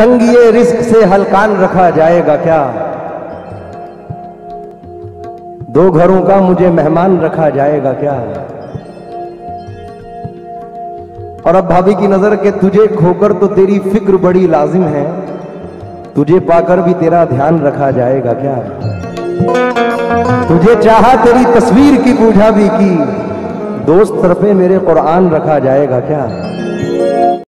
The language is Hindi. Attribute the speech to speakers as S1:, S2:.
S1: तंगिए रिस्क से हलकान रखा जाएगा क्या? दो घरों का मुझे मेहमान रखा जाएगा क्या? और अब भाभी की नज़र के तुझे खोकर तो तेरी फ़िक्र बड़ी लाजिम है। तुझे पाकर भी तेरा ध्यान रखा जाएगा क्या? तुझे चाहा तेरी तस्वीर की पूजा भी की। दोस्त तरफे मेरे कुरान रखा जाएगा क्या?